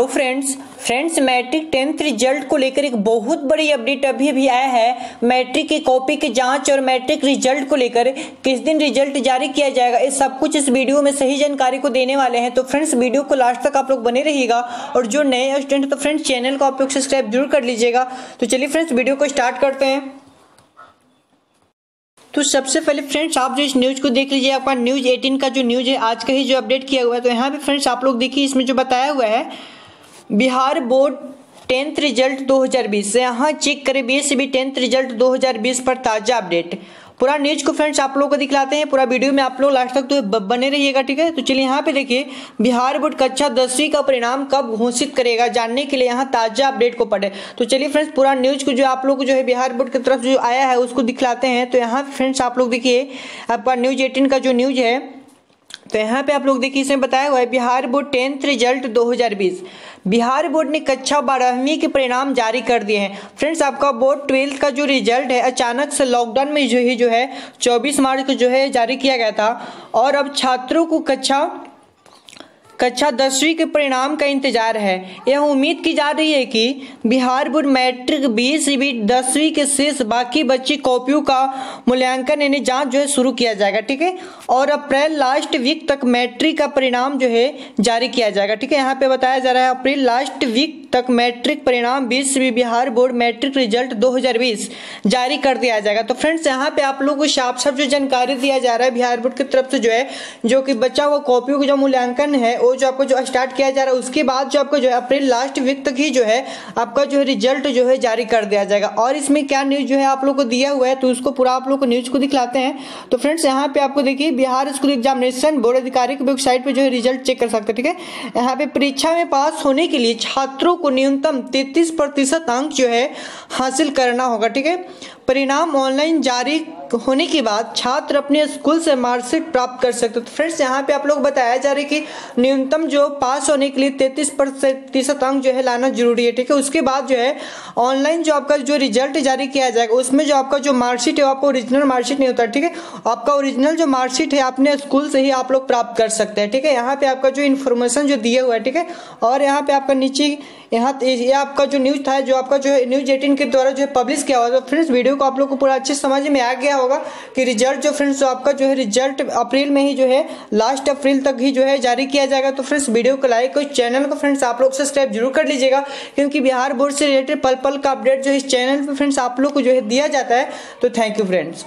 तो friends friends matric tenth result को लेकर एक बहुत बड़ी अपडेट अभी अभी आया है। मैट्रिक की कॉपी की जाँच और मैट्रिक रिज़ल्ट को लेकर किस दिन रिज़ल्ट जारी किया जाएगा इस सब कुछ इस वीडियो में सही जानकारी को देने वाले हैं। तो फ्रेंड्स वीडियो को लास्ट तक आप लोग बने रहिएगा और जो नए स्टूडेंट तो फ्रेंड्स चैनल को आप लोग सब्सक्राइब ज़रूर कर लीजिएगा। तो चलिए फ्रेंड्स वीडियो को स्टार्ट करते हैं। तो सबसे पहले फ्रेंड्स आप जो इस न्यूज़ को देख लीजिए, आपका न्यूज़ 18 का जो न्यूज़ है, आज का ही जो अपडेट किया हुआ है तो यहाँ पे फ्रेंड्स आप लोग देखिए इसमें जो बताया हुआ है बिहार बोर्ड टेंथ रिज़ल्ट 2020 से यहाँ चेक करें बी टेंथ रिज़ल्ट 2020 पर ताज़ा अपडेट। पूरा न्यूज़ को फ्रेंड्स आप लोगों को दिखलाते हैं, पूरा वीडियो में आप लोग लास्ट तक तो बने रहिएगा, ठीक है? तो चलिए यहाँ पे देखिए, बिहार बोर्ड कक्षा दसवीं का परिणाम कब घोषित करेगा, जानने के लिए यहाँ ताज़ा अपडेट को पढ़े। तो चलिए फ्रेंड्स, पूरा न्यूज़ को जो आप लोग जो है बिहार बोर्ड की तरफ़ जो आया है, उसको दिखलाते हैं। तो यहाँ फ्रेंड्स आप लोग देखिए आपका न्यूज़ एटीन का जो न्यूज़ है तो यहाँ पे आप लोग देखिए, इसमें बताया हुआ है, Bihar board tenth result 2020 Bihar board ने कक्षा बारहवीं के परिणाम जारी कर दिए हैं। फ्रेंड्स, आपका बोर्ड ट्वेल्थ का जो रिज़ल्ट है, अचानक से लॉकडाउन में जो ही, जो है 24 मार्च को जो है जारी किया गया था। और अब छात्रों को कक्षा कक्षा दसवीं के परिणाम का इंतज़ार है। यह उम्मीद की जा रही है कि बिहार बोर्ड मैट्रिक बीस दसवीं के शेष बाकी बच्ची कॉपियों का मूल्यांकन यानी जाँच जो है शुरू किया जाएगा, ठीक है? और अप्रैल लास्ट वीक तक मैट्रिक का परिणाम जो है जारी किया जाएगा, ठीक है? यहाँ पे बताया जा रहा है अप्रैल लास्ट वीक तक मैट्रिक परिणाम बीस बिहार बोर्ड मैट्रिक रिज़ल्ट 2020 जारी कर दिया जाएगा। तो फ्रेंड्स, यहाँ पे आप लोगों को साफ़ साफ़ जो जानकारी दिया जा रहा है बिहार बोर्ड की तरफ़ से जो है, जो कि बच्चा हुआ कॉपियों का जो मूल्यांकन है वो जो आपको जो स्टार्ट किया जा रहा है, उसके बाद जो आपको जो है, अप्रैल लास्ट वीक तक ही जो है, आपका जो है रिज़ल्ट जो है जारी कर दिया जाएगा। और इसमें क्या न्यूज़ जो है आप लोग को दिया हुआ है तो उसको पूरा आप लोग को न्यूज़ को दिखलाते हैं। तो फ्रेंड्स, यहाँ पे आपको देखिए, बिहार स्कूल एग्जामिनेशन बोर्ड अधिकारिक वेबसाइट पे जो है रिज़ल्ट चेक कर सकते हैं, ठीक है? यहाँ पे परीक्षा में पास होने के लिए छात्रों को न्यूनतम तैतीस प्रतिशत अंक जो है हासिल करना होगा ठीक है? परिणाम ऑनलाइन जारी होने के बाद छात्र अपने स्कूल से मार्कशीट प्राप्त कर सकते तो फ्रेंड्स, यहाँ पे आप लोग बताया जा रहा है कि न्यूनतम जो पास होने के लिए तैतीस प्रतिशत अंक जो है लाना ज़रूरी है, ठीक है? उसके बाद जो है ऑनलाइन जो आपका जो रिज़ल्ट जारी किया जाएगा, उसमें जो आपका जो मार्कशीट है, आपको ओरिजिनल मार्कशीट नहीं होता, ठीक है? आपका ओरिजिनल जो मार्कशीट है, अपने स्कूल से ही आप लोग प्राप्त कर सकते हैं, ठीक है? यहाँ पे आपका जो इन्फॉर्मेशन जो दिया हुआ है, ठीक है? और यहाँ पे आपका नीचे, यहाँ, ये आपका जो न्यूज़ था, जो आपका जो है न्यूज़ एटीन के द्वारा जो है पब्लिश किया हुआ था फ्रेंड्स, वीडियो को आप लोग को पूरा अच्छे समझ में आ गया होगा कि रिज़ल्ट जो फ्रेंड्स आपका जो है रिज़ल्ट अप्रैल में ही जो है लास्ट अप्रैल तक ही जो है जारी किया जाएगा। तो फ्रेंड्स वीडियो को लाइक और चैनल को फ्रेंड्स आप लोग सब्सक्राइब ज़रूर कर लीजिएगा, क्योंकि बिहार बोर्ड से रिलेटेड पल पल का अपडेट जो इस चैनल पर फ्रेंड्स आप लोग को जो है दिया जाता है। तो थैंक यू फ्रेंड्स